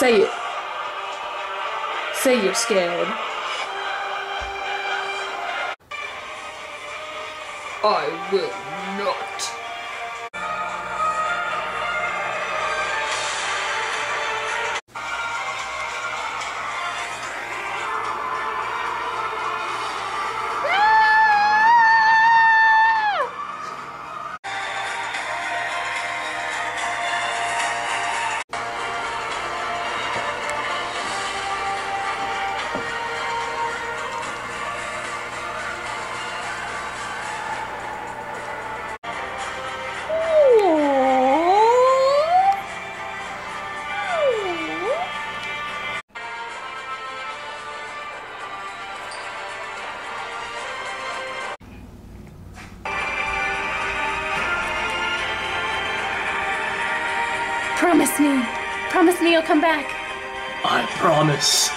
Say it. Say you're scared. I will Promise me. Promise me you'll come back. I promise.